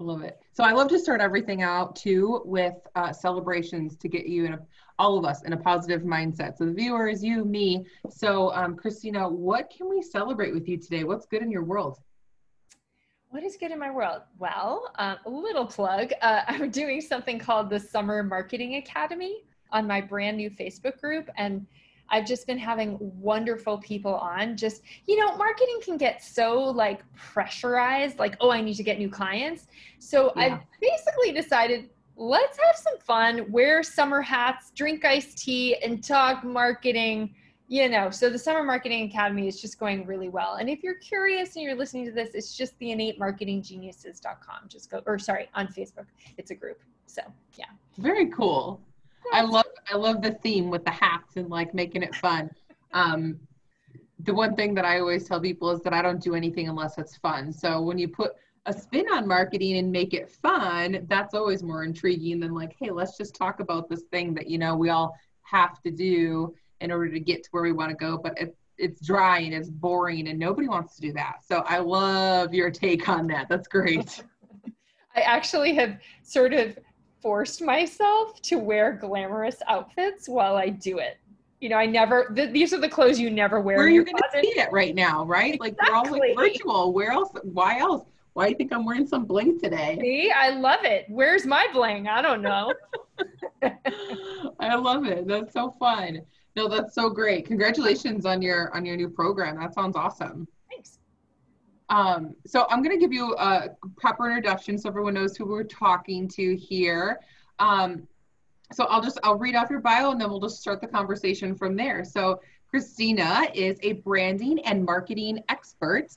I love it. So I love to start everything out too with uh, celebrations to get you and all of us in a positive mindset. So the viewers, you, me. So um, Christina, what can we celebrate with you today? What's good in your world? What is good in my world? Well, um, a little plug. Uh, I'm doing something called the Summer Marketing Academy on my brand new Facebook group, and I've just been having wonderful people on. Just, you know, marketing can get so like pressurized, like, oh, I need to get new clients. So yeah. I basically decided let's have some fun, wear summer hats, drink iced tea, and talk marketing. You know, so the Summer Marketing Academy is just going really well. And if you're curious and you're listening to this, it's just the innatemarketinggeniuses.com. Just go, or sorry, on Facebook. It's a group. So, yeah. Very cool. I love I love the theme with the hats and like making it fun. Um, the one thing that I always tell people is that I don't do anything unless it's fun. So when you put a spin on marketing and make it fun, that's always more intriguing than like, hey, let's just talk about this thing that you know we all have to do in order to get to where we want to go. But it, it's dry and it's boring and nobody wants to do that. So I love your take on that. That's great. I actually have sort of forced myself to wear glamorous outfits while I do it. You know, I never. Th- these are the clothes you never wear. Where are you going to see it right now, right? Like we're all like virtual. Where else? Why else? Why do you think I'm wearing some bling today? See, I love it. Where's my bling? I don't know. I love it. That's so fun. No, that's so great. Congratulations on your on your new program. That sounds awesome. Um, so I'm going to give you a proper introduction so everyone knows who we're talking to here. Um, so I'll just, I'll read off your bio and then we'll just start the conversation from there. So Christina is a branding and marketing expert.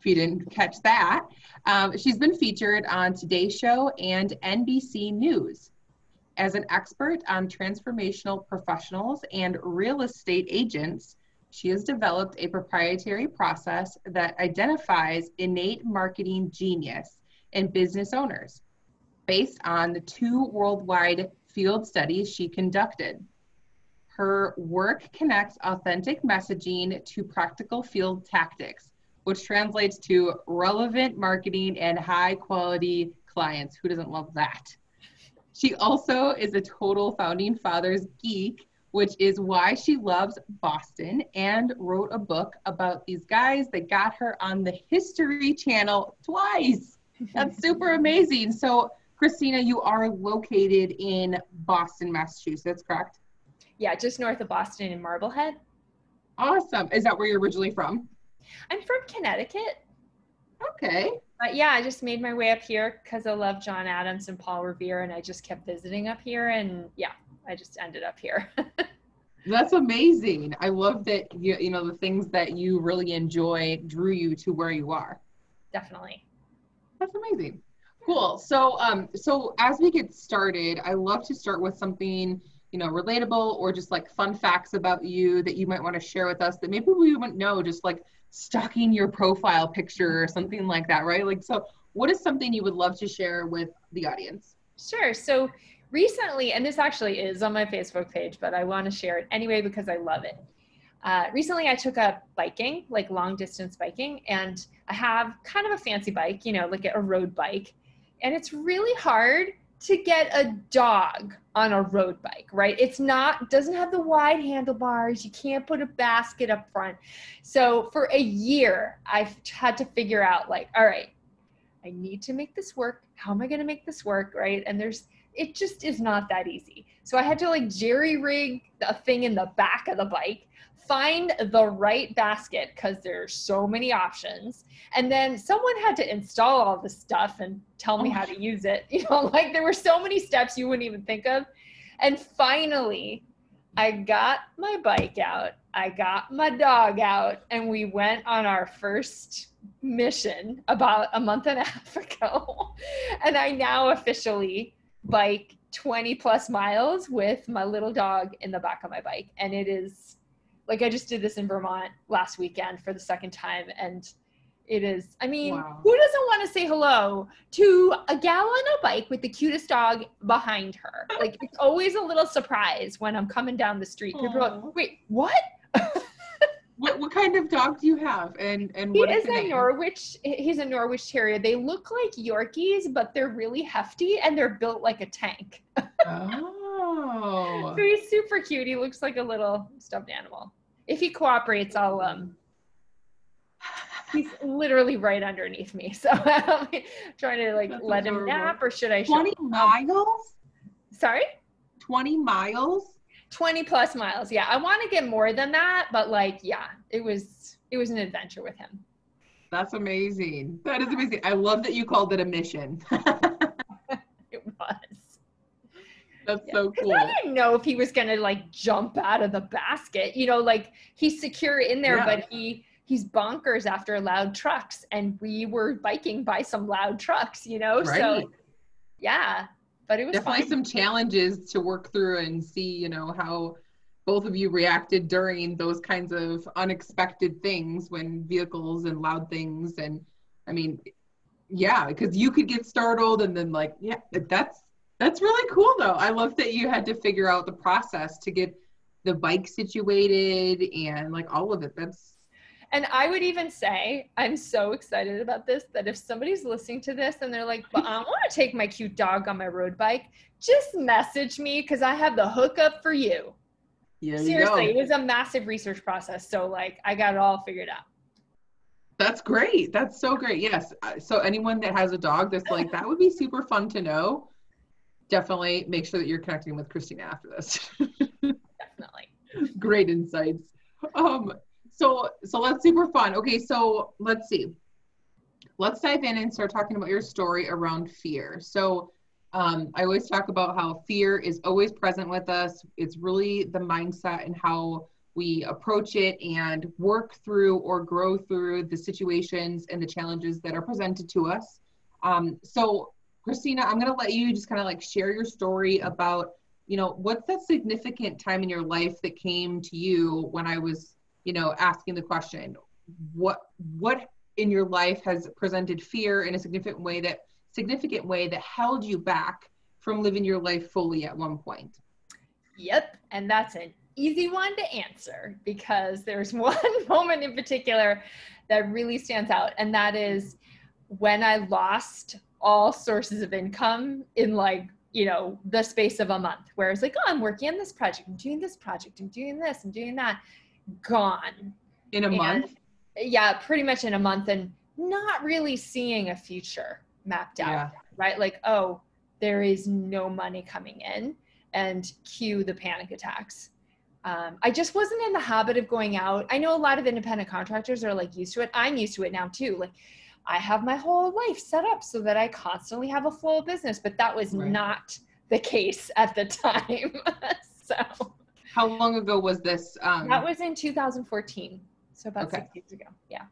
If you didn't catch that, um, she's been featured on Today Show and NBC News as an expert on transformational professionals and real estate agents she has developed a proprietary process that identifies innate marketing genius in business owners based on the two worldwide field studies she conducted. Her work connects authentic messaging to practical field tactics, which translates to relevant marketing and high quality clients. Who doesn't love that? She also is a total founding fathers geek which is why she loves Boston and wrote a book about these guys that got her on the History Channel twice. That's super amazing. So, Christina, you are located in Boston, Massachusetts, correct? Yeah, just north of Boston in Marblehead. Awesome. Is that where you're originally from? I'm from Connecticut. Okay. But yeah, I just made my way up here because I love John Adams and Paul Revere, and I just kept visiting up here. And yeah, I just ended up here. That's amazing. I love that you you know the things that you really enjoy drew you to where you are. Definitely. That's amazing. Cool. So um so as we get started, I love to start with something you know relatable or just like fun facts about you that you might want to share with us that maybe we wouldn't know just like stalking your profile picture or something like that right like so what is something you would love to share with the audience sure so recently, and this actually is on my Facebook page, but I want to share it anyway because I love it. Uh, recently, I took up biking, like long distance biking, and I have kind of a fancy bike, you know, like a road bike. And it's really hard to get a dog on a road bike, right? It's not, doesn't have the wide handlebars. You can't put a basket up front. So for a year, I've had to figure out, like, all right, I need to make this work. How am I going to make this work, right? And there's, it just is not that easy. So I had to like jerry rig a thing in the back of the bike, find the right basket because there's so many options. And then someone had to install all the stuff and tell me oh how to use it. You know, like there were so many steps you wouldn't even think of. And finally, I got my bike out, I got my dog out, and we went on our first mission about a month and a half ago. and I now officially bike 20 plus miles with my little dog in the back of my bike. And it is like I just did this in Vermont last weekend for the second time. And it is, I mean, wow. who doesn't want to say hello to a gal on a bike with the cutest dog behind her? Like, it's always a little surprise when I'm coming down the street. People are like, wait, what? what what kind of dog do you have? And and he what is, is a name? Norwich. He's a Norwich Terrier. They look like Yorkies, but they're really hefty and they're built like a tank. Oh. so he's super cute. He looks like a little stuffed animal. If he cooperates, I'll um. He's literally right underneath me, so I'm trying to like That's let him nap, or should I? show- 20 miles? Sorry. 20 miles? 20 plus miles. Yeah. I want to get more than that, but like, yeah, it was it was an adventure with him. That's amazing. That is amazing. I love that you called it a mission. It was. That's Yeah. so cool. I didn't know if he was gonna like jump out of the basket. You know, like he's secure in there, Yeah. but he he's bonkers after loud trucks, and we were biking by some loud trucks. You know, Right. so yeah, but it was Definitely fun. some challenges to work through and see, you know, how both of you reacted during those kinds of unexpected things when vehicles and loud things and I mean, yeah, because you could get startled and then like, yeah, that's that's really cool though. I love that you had to figure out the process to get the bike situated and like all of it. That's And I would even say, I'm so excited about this that if somebody's listening to this and they're like, but I want to take my cute dog on my road bike, just message me because I have the hookup for you. yeah, Seriously, you it was a massive research process. So, like, I got it all figured out. That's great. That's so great. Yes. Uh, So anyone that has a dog that's like that would be super fun to know. Definitely make sure that you're connecting with Christina after this. Definitely. great insights. Um so so that's super fun. Okay, so let's see. Let's dive in and start talking about your story around fear. So um, I always talk about how fear is always present with us. It's really the mindset and how we approach it and work through or grow through the situations and the challenges that are presented to us. Um, so, Christina, I'm going to let you just kind of like share your story about, you know, what's that significant time in your life that came to you when I was, you know, asking the question, what what in your life has presented fear in a significant way that significant way that held you back from living your life fully at one point? Yep. And that's an easy one to answer because there's one moment in particular that really stands out. And that is when I lost all sources of income in like, you know, the space of a month, where it's like, oh, I'm working on this project, I'm doing this project, I'm doing this, I'm doing that. Gone. In a And- month? Yeah, pretty much in a month and not really seeing a future mapped out Yeah. right? Like, oh, there is no money coming in, and cue the panic attacks. Um, I just wasn't in the habit of going out. I know a lot of independent contractors are like used to it. I'm used to it now too. Like, I have my whole life set up so that I constantly have a flow of business, but that was Right. not the case at the time. so How long ago was this? Um, that was in 2014. So about Okay. six years ago. Yeah.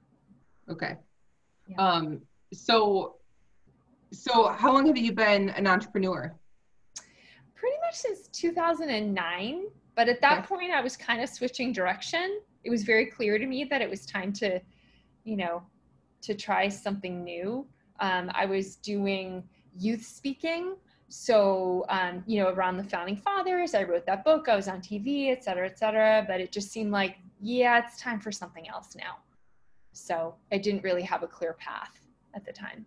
okay. Yeah. Um, so, so how long have you been an entrepreneur? pretty much since 2009 but at that Okay. point i was kind of switching direction it was very clear to me that it was time to you know to try something new um, i was doing youth speaking so um, you know around the founding fathers i wrote that book i was on tv et cetera et cetera but it just seemed like yeah it's time for something else now so i didn't really have a clear path at the time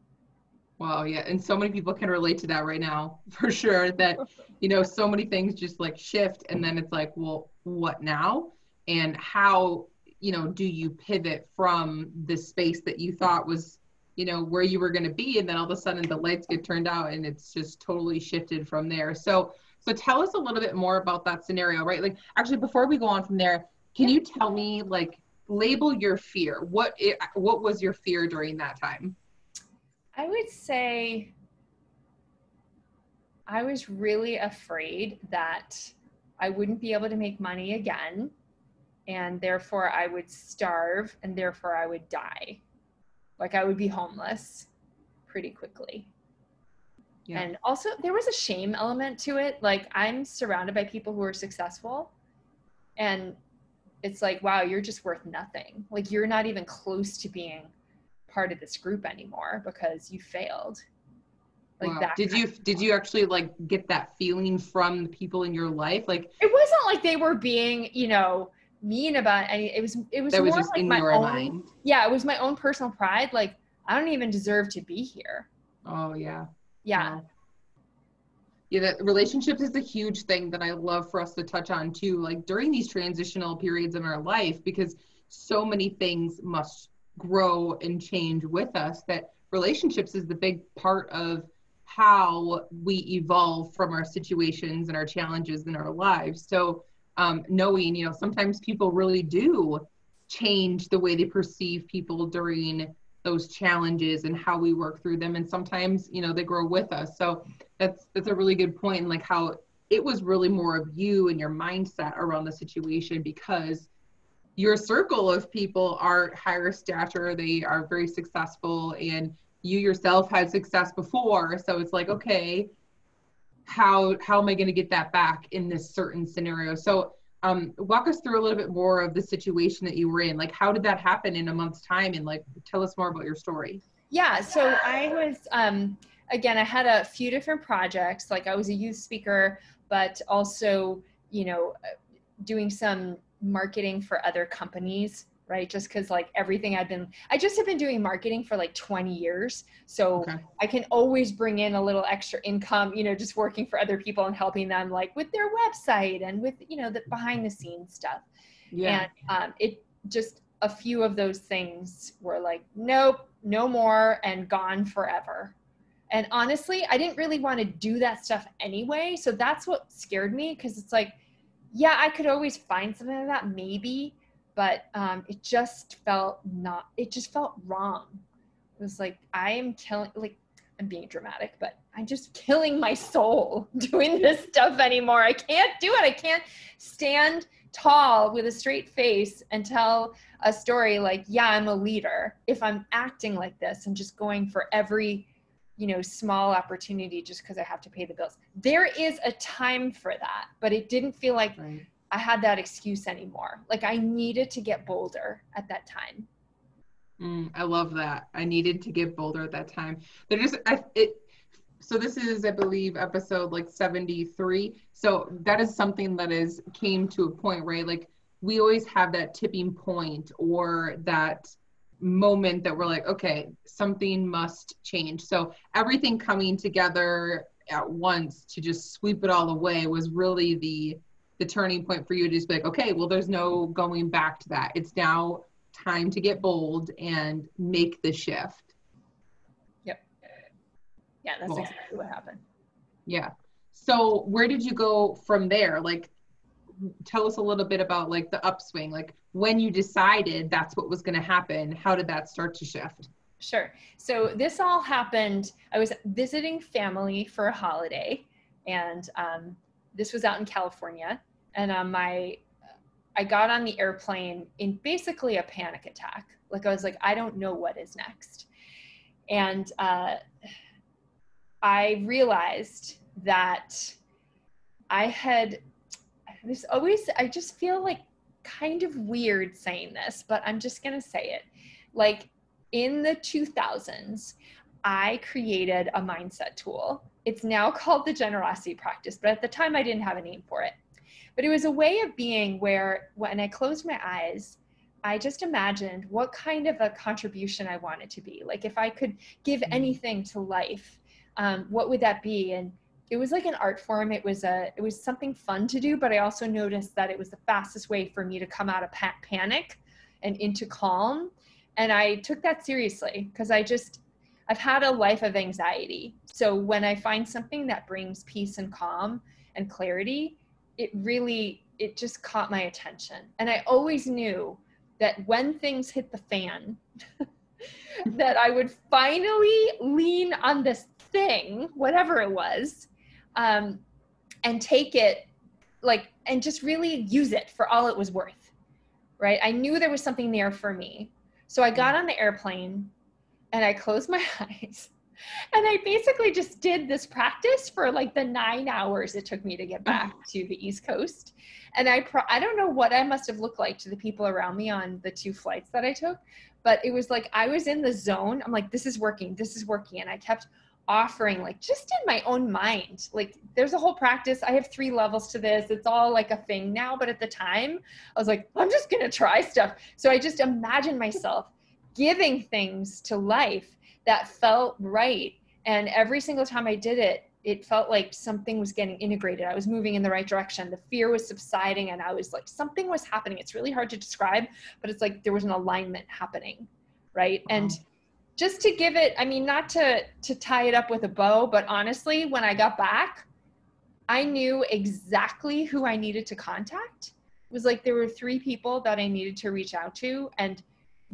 Wow, yeah, and so many people can relate to that right now, for sure. That you know, so many things just like shift, and then it's like, well, what now? And how you know do you pivot from the space that you thought was you know where you were going to be, and then all of a sudden the lights get turned out, and it's just totally shifted from there. So, so tell us a little bit more about that scenario, right? Like, actually, before we go on from there, can you tell me like label your fear? What it, what was your fear during that time? I would say I was really afraid that I wouldn't be able to make money again, and therefore I would starve, and therefore I would die. Like I would be homeless pretty quickly. Yeah. And also, there was a shame element to it. Like, I'm surrounded by people who are successful, and it's like, wow, you're just worth nothing. Like, you're not even close to being part of this group anymore because you failed. Like Wow. that. Did you did you actually like get that feeling from the people in your life? Like It wasn't like they were being, you know, mean about any. It was it was that more was like my own. Mind. Yeah, it was my own personal pride. Like I don't even deserve to be here. Oh yeah. Yeah. Yeah, that relationships is a huge thing that I love for us to touch on too. Like during these transitional periods in our life, because so many things must grow and change with us that relationships is the big part of how we evolve from our situations and our challenges in our lives. So um, knowing, you know, sometimes people really do change the way they perceive people during those challenges and how we work through them. And sometimes you know they grow with us. So that's that's a really good point and like how it was really more of you and your mindset around the situation because your circle of people are higher stature. They are very successful and you yourself had success before. So it's like okay how how am i going to get that back in this certain scenario? So um, walk us through a little bit more of the situation that you were in. Like how did that happen in a month's time? And like tell us more about your story. Yeah so i was um, again i had a few different projects. Like i was a youth speaker but also you know doing some marketing for other companies right? Just because like everything i've been i just have been doing marketing for like 20 years. So okay. i can always bring in a little extra income you know just working for other people and helping them like with their website and with you know the behind the scenes stuff. Yeah. And um, it just a few of those things were like nope no more and gone forever. And honestly i didn't really want to do that stuff anyway. So that's what scared me because it's like yeah i could always find something like that maybe but um, it just felt not it just felt wrong. It was like i am killing like i'm being dramatic but i'm just killing my soul doing this stuff anymore. I can't do it. I can't stand tall with a straight face and tell a story like yeah i'm a leader. If i'm acting like this and just going for every you know small opportunity just because i have to pay the bills. There is a time for that but it didn't feel like right. I had that excuse anymore. Like I needed to get bolder at that time. Mm, I love that. I needed to get bolder at that time. There just I, it. So this is, I believe, episode like seventy three. So that is something that is came to a point, right? Like we always have that tipping point or that moment that we're like, okay, something must change. So everything coming together at once to just sweep it all away was really the the turning point for you to just be like, okay, well, there's no going back to that. It's now time to get bold and make the shift. Yep. Yeah, that's cool. exactly what happened. Yeah. So where did you go from there? Like, tell us a little bit about like the upswing. Like when you decided that's what was going to happen, how did that start to shift? Sure. So this all happened. I was visiting family for a holiday, and um, this was out in California, and um, my I got on the airplane in basically a panic attack. Like I was like, I don't know what is next, and uh, I realized that I had. This always I just feel like kind of weird saying this, but I'm just gonna say it. Like in the 2000s, I created a mindset tool it's now called the generosity practice, but at the time I didn't have a name for it. But it was a way of being where when I closed my eyes, I just imagined what kind of a contribution I wanted to be. Like if I could give mm-hmm. anything to life, um, what would that be? And it was like an art form. It was a it was something fun to do, but I also noticed that it was the fastest way for me to come out of pa- panic and into calm. And I took that seriously because I just I've had a life of anxiety. So when I find something that brings peace and calm and clarity, it really it just caught my attention. And I always knew that when things hit the fan, that I would finally lean on this thing, whatever it was, um, and take it like and just really use it for all it was worth. Right? I knew there was something there for me. So I got on the airplane and I closed my eyes. And I basically just did this practice for like the nine hours it took me to get back mm-hmm. to the East Coast. And I, pro- I don't know what I must have looked like to the people around me on the two flights that I took, but it was like I was in the zone. I'm like, this is working, this is working. And I kept offering like just in my own mind like there's a whole practice i have three levels to this it's all like a thing now but at the time i was like i'm just gonna try stuff so i just imagine myself giving things to life that felt right. And every single time i did it it felt like something was getting integrated. I was moving in the right direction. The fear was subsiding and i was like something was happening. It's really hard to describe but it's like there was an alignment happening right? Wow. and just to give it i mean not to to tie it up with a bow but honestly when i got back i knew exactly who i needed to contact. It was like there were three people that i needed to reach out to and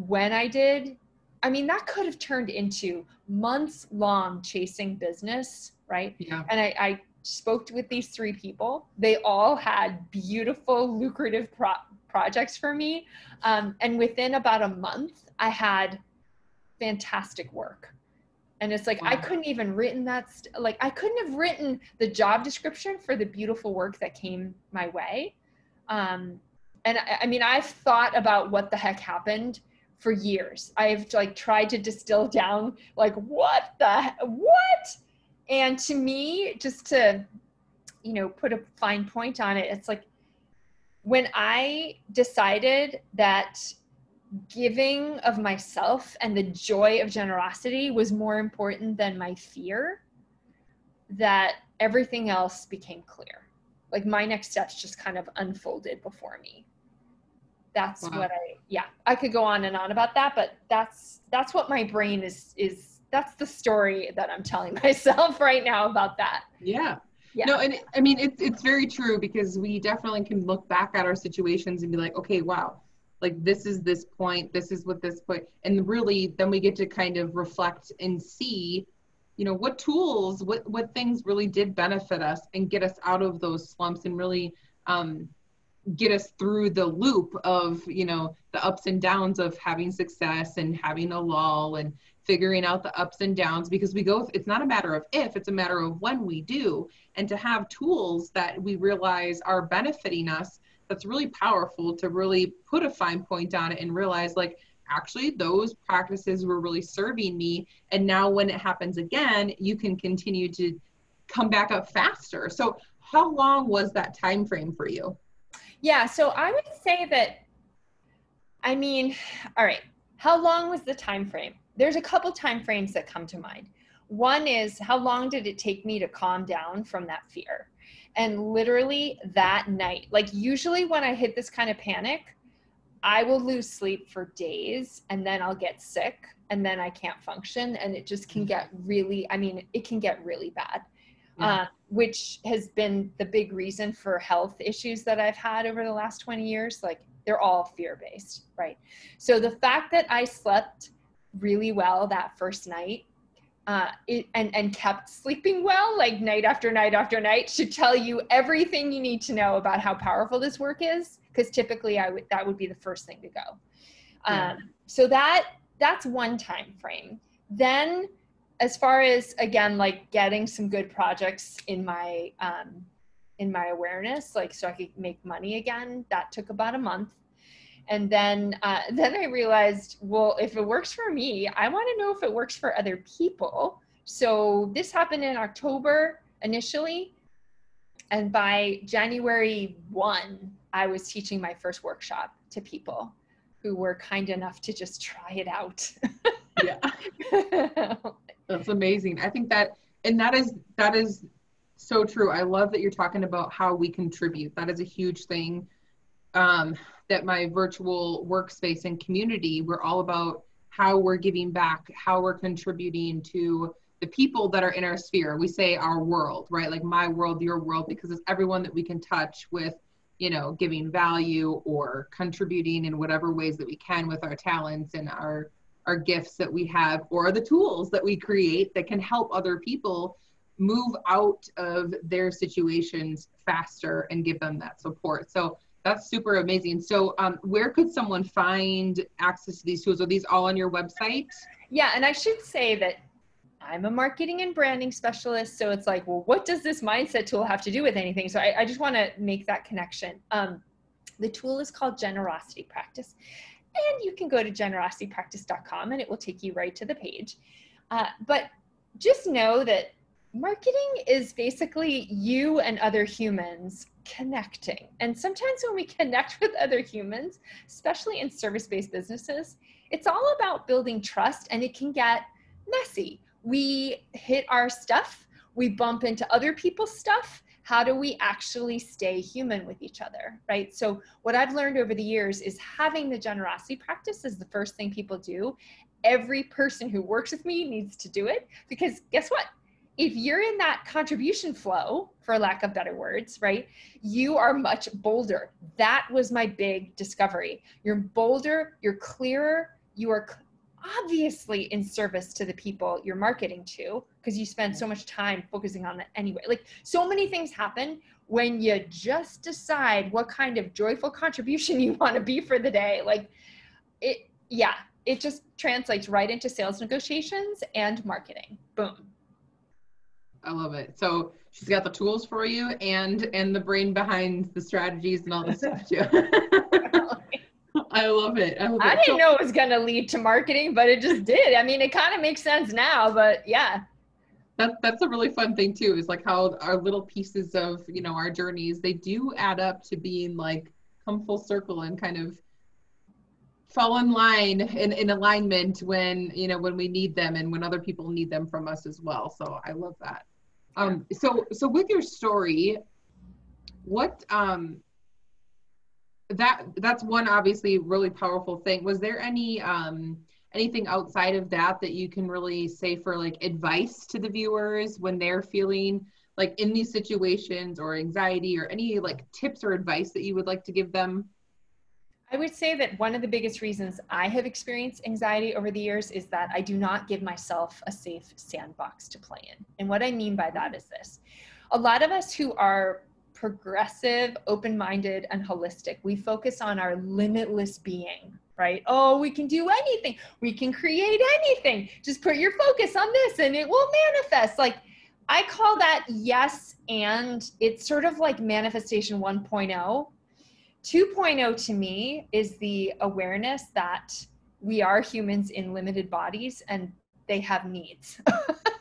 when i did i mean that could have turned into months long chasing business right? Yeah. and i, I spoke with these three people. They all had beautiful lucrative pro- projects for me. Um, and within about a month i had fantastic work. And it's like wow. i couldn't even written that st- like i couldn't have written the job description for the beautiful work that came my way. Um, and I, I mean i've thought about what the heck happened for years. I've like tried to distill down like what the what? And to me just to you know put a fine point on it it's like when i decided that giving of myself and the joy of generosity was more important than my fear that everything else became clear. Like my next steps just kind of unfolded before me that's wow. what i yeah i could go on and on about that but that's that's what my brain is is that's the story that i'm telling myself right now about that yeah yeah. No, and I mean it's it's very true because we definitely can look back at our situations and be like, okay, wow, like this is this point this is what this point and really then we get to kind of reflect and see you know what tools what what things really did benefit us and get us out of those slumps and really um, get us through the loop of you know the ups and downs of having success and having a lull and figuring out the ups and downs because we go it's not a matter of if it's a matter of when we do. And to have tools that we realize are benefiting us that's really powerful to really put a fine point on it and realize like actually those practices were really serving me. And now when it happens again you can continue to come back up faster. So how long was that time frame for you yeah so i would say that i mean all right how long was the time frame there's a couple time frames that come to mind one is how long did it take me to calm down from that fear and literally that night, like usually when I hit this kind of panic, I will lose sleep for days and then I'll get sick and then I can't function. And it just can get really, I mean, it can get really bad. Yeah. Uh, which has been the big reason for health issues that I've had over the last 20 years. Like they're all fear based, right? So the fact that I slept really well that first night uh, it, and and kept sleeping well, like night after night after night, should tell you everything you need to know about how powerful this work is. Because typically, I would that would be the first thing to go. Yeah. Um, so that that's one time frame. Then, as far as again, like getting some good projects in my um, in my awareness, like so I could make money again, that took about a month. And then uh, then i realized well if it works for me i want to know if it works for other people. So this happened in october initially and by january 1 i was teaching my first workshop to people who were kind enough to just try it out. Yeah that's amazing i think that and that is that is so true i love that you're talking about how we contribute that is a huge thing um, that my virtual workspace and community, we're all about how we're giving back, how we're contributing to the people that are in our sphere. We say our world, right? Like my world, your world, because it's everyone that we can touch with, you know, giving value or contributing in whatever ways that we can with our talents and our our gifts that we have or the tools that we create that can help other people move out of their situations faster and give them that support. So that's super amazing. So, um, where could someone find access to these tools? Are these all on your website? Yeah, and I should say that I'm a marketing and branding specialist. So it's like, well, what does this mindset tool have to do with anything? So I, I just want to make that connection. Um, the tool is called Generosity Practice. And you can go to generositypractice.com and it will take you right to the page. Uh, but just know that marketing is basically you and other humans connecting. And sometimes when we connect with other humans, especially in service based businesses, it's all about building trust and it can get messy. We hit our stuff, we bump into other people's stuff. How do we actually stay human with each other, right? So, what I've learned over the years is having the generosity practice is the first thing people do. Every person who works with me needs to do it because guess what? if you're in that contribution flow, for lack of better words, right, you are much bolder. That was my big discovery. You're bolder, you're clearer, you are obviously in service to the people you're marketing to because you spend so much time focusing on it anyway. Like so many things happen when you just decide what kind of joyful contribution you want to be for the day. Like it, yeah, it just translates right into sales negotiations and marketing. Boom. I love it. So she's got the tools for you and and the brain behind the strategies and all this stuff too. I love it. I, love I it. didn't so, know it was going to lead to marketing, but it just did. I mean, it kind of makes sense now, but yeah. That, that's a really fun thing too is like how our little pieces of you know our journeys they do add up to being like come full circle and kind of fall in line in, in alignment when you know when we need them and when other people need them from us as well. So i love that. Um so so with your story what um that that's one obviously really powerful thing. Was there any um anything outside of that that you can really say for like advice to the viewers when they're feeling like in these situations or anxiety or any like tips or advice that you would like to give them? I would say that one of the biggest reasons I have experienced anxiety over the years is that I do not give myself a safe sandbox to play in. And what I mean by that is this. A lot of us who are progressive, open minded, and holistic, we focus on our limitless being, right? Oh, we can do anything, we can create anything. Just put your focus on this and it will manifest. Like, I call that yes, and it's sort of like manifestation 1.0 2.0 to me is the awareness that we are humans in limited bodies and they have needs.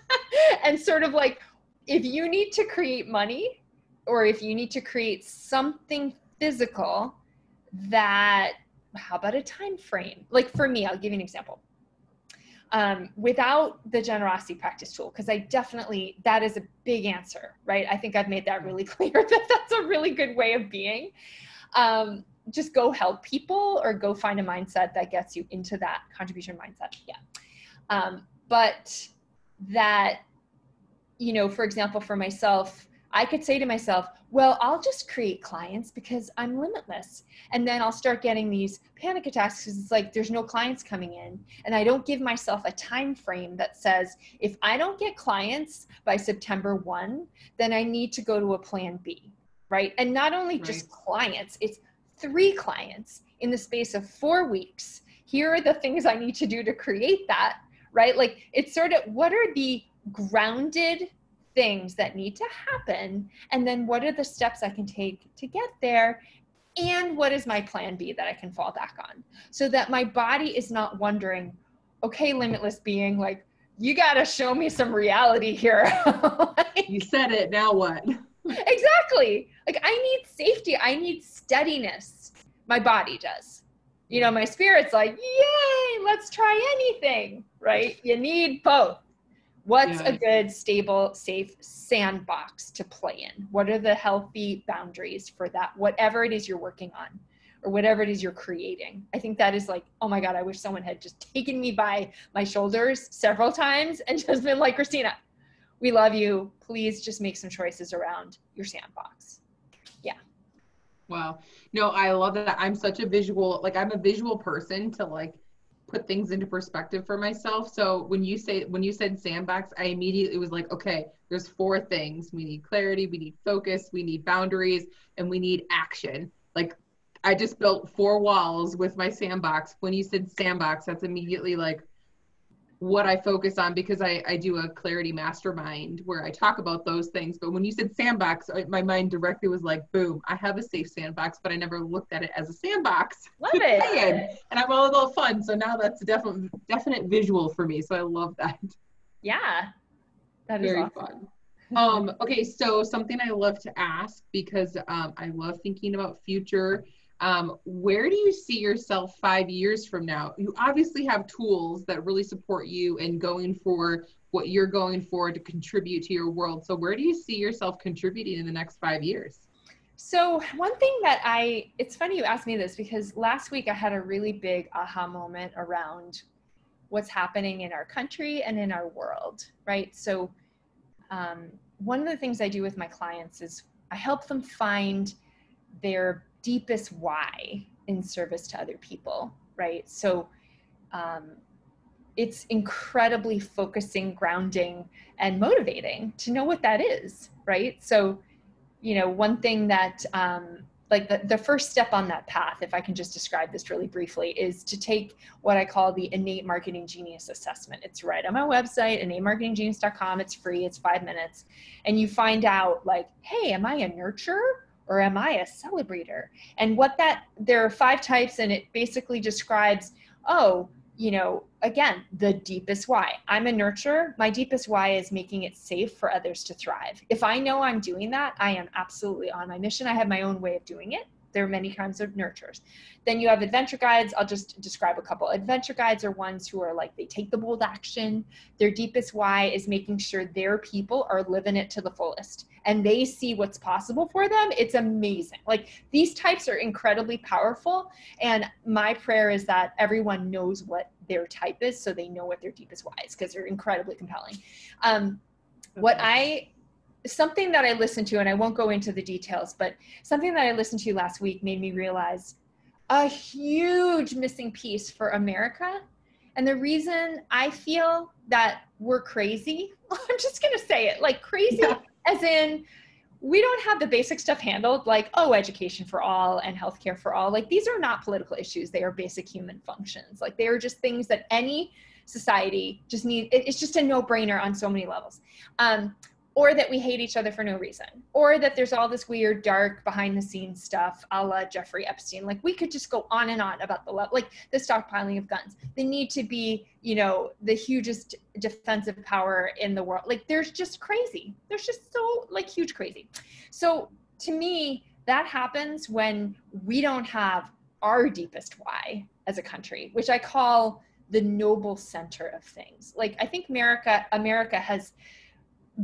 and sort of like if you need to create money or if you need to create something physical that how about a time frame like for me i'll give you an example um, without the generosity practice tool because i definitely that is a big answer right i think i've made that really clear that that's a really good way of being um, just go help people or go find a mindset that gets you into that contribution mindset. Yeah. Um, but that, you know, for example, for myself, I could say to myself, well, I'll just create clients because I'm limitless. And then I'll start getting these panic attacks because it's like there's no clients coming in. And I don't give myself a time frame that says if I don't get clients by September 1, then I need to go to a plan B right? And not only right. just clients, it's three clients in the space of four weeks. Here are the things I need to do to create that, right? Like it's sort of what are the grounded things that need to happen? And then what are the steps I can take to get there? And what is my plan B that I can fall back on? So that my body is not wondering, okay, limitless being, like, you got to show me some reality here. like, you said it, now what? exactly. Like I need safety. I need steadiness. My body does. You know, my spirit's like, yay, let's try anything, right? You need both. What's yeah. a good, stable, safe sandbox to play in? What are the healthy boundaries for that, whatever it is you're working on or whatever it is you're creating? I think that is like, oh my God, I wish someone had just taken me by my shoulders several times and just been like, Christina, we love you. Please just make some choices around your sandbox. Yeah. Wow. No, I love that. I'm such a visual, like I'm a visual person to like put things into perspective for myself. So when you say when you said sandbox, I immediately was like, okay, there's four things. We need clarity, we need focus, we need boundaries, and we need action. Like I just built four walls with my sandbox. When you said sandbox, that's immediately like what I focus on because I, I do a clarity mastermind where I talk about those things. But when you said sandbox, my mind directly was like, boom, I have a safe sandbox, but I never looked at it as a sandbox. Love it. And I'm all a little fun. So now that's a definite, definite visual for me. So I love that. Yeah. That is Very awesome. fun. um, okay, so something I love to ask because um, I love thinking about future. Um, where do you see yourself five years from now? You obviously have tools that really support you in going for what you're going for to contribute to your world. So, where do you see yourself contributing in the next five years? So, one thing that I, it's funny you asked me this because last week I had a really big aha moment around what's happening in our country and in our world, right? So, um, one of the things I do with my clients is I help them find their deepest why in service to other people, right? So, um, it's incredibly focusing, grounding, and motivating to know what that is, right? So, you know, one thing that um, like the, the first step on that path, if I can just describe this really briefly, is to take what I call the innate marketing genius assessment. It's right on my website, innatemarketinggenius.com. It's free, it's five minutes. And you find out, like, hey, am I a nurturer or am I a celebrator? And what that, there are five types, and it basically describes, oh, you know, again, the deepest why. I'm a nurturer. My deepest why is making it safe for others to thrive. If I know I'm doing that, I am absolutely on my mission. I have my own way of doing it. There are many kinds of nurturers. Then you have adventure guides. I'll just describe a couple. Adventure guides are ones who are like, they take the bold action. Their deepest why is making sure their people are living it to the fullest and they see what's possible for them. It's amazing. Like these types are incredibly powerful. And my prayer is that everyone knows what their type is so they know what their deepest why is because they're incredibly compelling. Um, what I something that I listened to, and I won't go into the details, but something that I listened to last week made me realize a huge missing piece for America. And the reason I feel that we're crazy, I'm just going to say it like crazy, yeah. as in, we don't have the basic stuff handled like oh education for all and healthcare for all like these are not political issues they are basic human functions like they are just things that any society just need it's just a no-brainer on so many levels um, or that we hate each other for no reason, or that there's all this weird, dark, behind the scenes stuff a la Jeffrey Epstein. Like we could just go on and on about the level, like the stockpiling of guns. They need to be, you know, the hugest defensive power in the world. Like there's just crazy. There's just so like huge crazy. So to me, that happens when we don't have our deepest why as a country, which I call the noble center of things. Like I think America, America has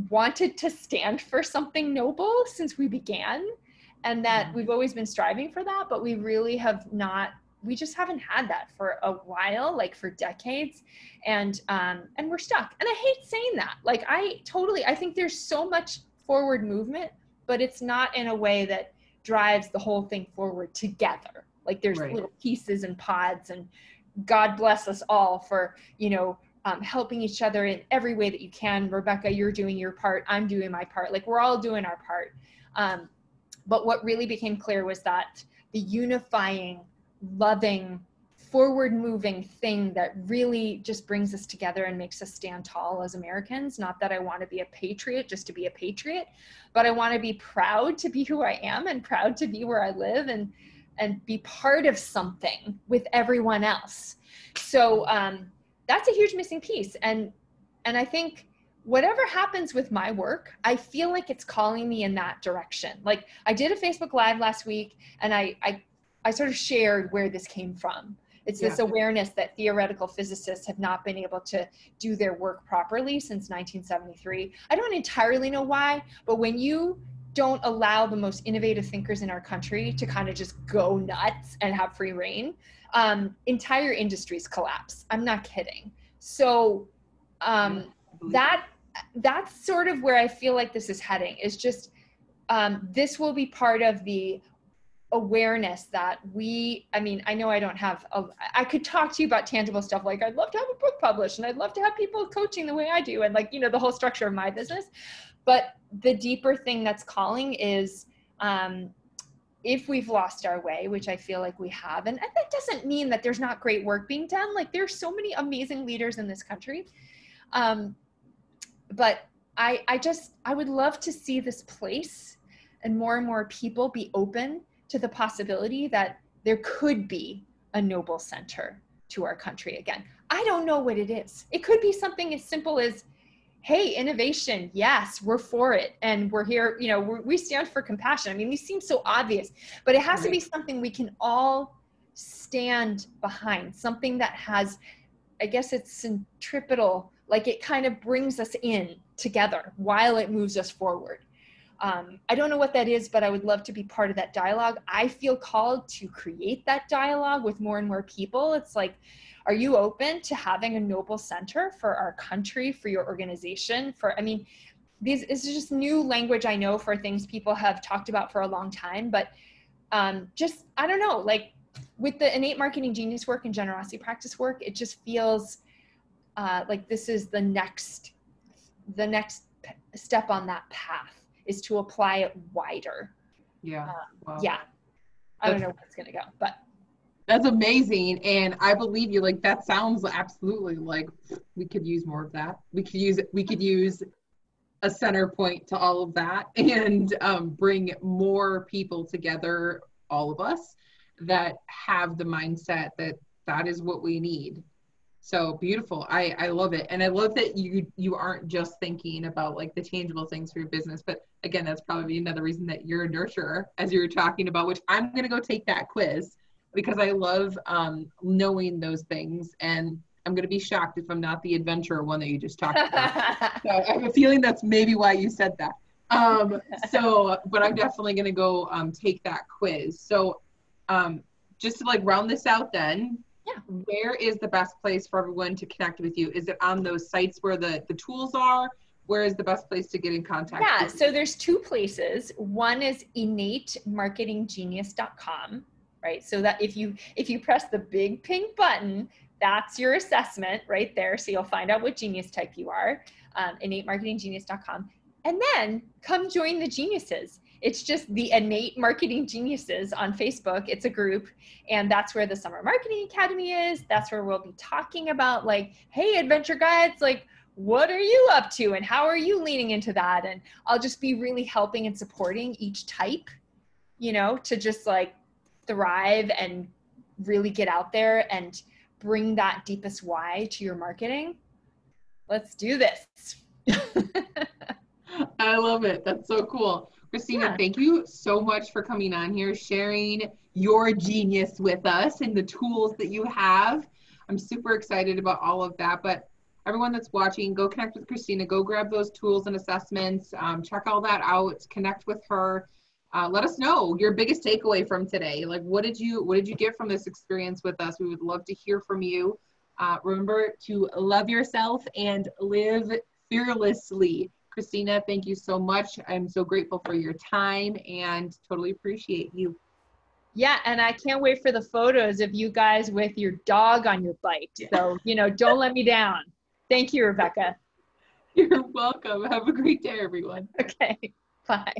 wanted to stand for something noble since we began and that mm-hmm. we've always been striving for that but we really have not we just haven't had that for a while like for decades and um and we're stuck and i hate saying that like i totally i think there's so much forward movement but it's not in a way that drives the whole thing forward together like there's right. little pieces and pods and god bless us all for you know um, helping each other in every way that you can. Rebecca, you're doing your part. I'm doing my part. Like we're all doing our part. Um, but what really became clear was that the unifying, loving, forward moving thing that really just brings us together and makes us stand tall as Americans. Not that I want to be a patriot just to be a patriot, but I want to be proud to be who I am and proud to be where I live and and be part of something with everyone else. So um, that's a huge missing piece. And and i think whatever happens with my work i feel like it's calling me in that direction. Like i did a facebook live last week and i i, I sort of shared where this came from. It's yeah. this awareness that theoretical physicists have not been able to do their work properly since 1973 i don't entirely know why but when you don't allow the most innovative thinkers in our country to kind of just go nuts and have free rein um, entire industries collapse. I'm not kidding. So um, that that's sort of where I feel like this is heading. Is just um, this will be part of the awareness that we i mean i know i don't have a, i could talk to you about tangible stuff like i'd love to have a book published and i'd love to have people coaching the way i do and like you know the whole structure of my business but the deeper thing that's calling is um, if we've lost our way, which I feel like we have, and, and that doesn't mean that there's not great work being done. Like there's so many amazing leaders in this country. Um, but I, I just, I would love to see this place and more and more people be open to the possibility that there could be a noble center to our country again. I don't know what it is. It could be something as simple as, hey innovation yes we're for it. And we're here you know we stand for compassion. I mean these seem so obvious but it has right. to be something we can all stand behind something that has i guess it's centripetal like it kind of brings us in together while it moves us forward um, i don't know what that is but i would love to be part of that dialogue. I feel called to create that dialogue with more and more people. It's like are you open to having a noble center for our country for your organization for i mean these is just new language i know for things people have talked about for a long time but um, just i don't know like with the innate marketing genius work and generosity practice work it just feels uh, like this is the next the next step on that path is to apply it wider yeah um, wow. yeah i don't know where it's going to go but that's amazing. And I believe you. Like that sounds absolutely like we could use more of that. We could use we could use a center point to all of that and um, bring more people together, all of us that have the mindset that that is what we need. So beautiful. I, I love it. And I love that you you aren't just thinking about like the tangible things for your business, but again, that's probably another reason that you're a nurturer as you were talking about, which I'm gonna go take that quiz because I love um, knowing those things. And I'm going to be shocked if I'm not the adventurer one that you just talked about. so I have a feeling that's maybe why you said that. Um, so, but I'm definitely going to go um, take that quiz. So, um, just to like round this out, then, yeah. where is the best place for everyone to connect with you? Is it on those sites where the the tools are? Where is the best place to get in contact? Yeah, so there's two places. One is innatemarketinggenius.com right? So that if you if you press the big pink button, that's your assessment right there. So you'll find out what genius type you are, um, innatemarketinggenius.com. And then come join the geniuses. It's just the innate marketing geniuses on Facebook. It's a group, and that's where the Summer Marketing Academy is. That's where we'll be talking about, like, hey, adventure guides, like, what are you up to and how are you leaning into that? And I'll just be really helping and supporting each type, you know, to just like thrive and really get out there and bring that deepest why to your marketing, let's do this. I love it. That's so cool. Christina, yeah. thank you so much for coming on here, sharing your genius with us and the tools that you have. I'm super excited about all of that. But everyone that's watching, go connect with Christina, go grab those tools and assessments, um, check all that out, connect with her uh, let us know your biggest takeaway from today like what did you what did you get from this experience with us we would love to hear from you uh, remember to love yourself and live fearlessly christina thank you so much i'm so grateful for your time and totally appreciate you yeah, and I can't wait for the photos of you guys with your dog on your bike. So, you know, don't let me down. Thank you, Rebecca. You're welcome. Have a great day, everyone. Okay. Bye.